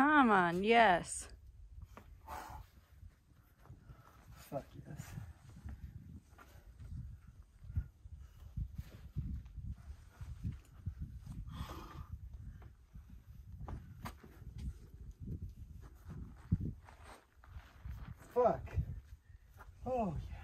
Come on, yes. Fuck yes. Fuck. Oh, yeah.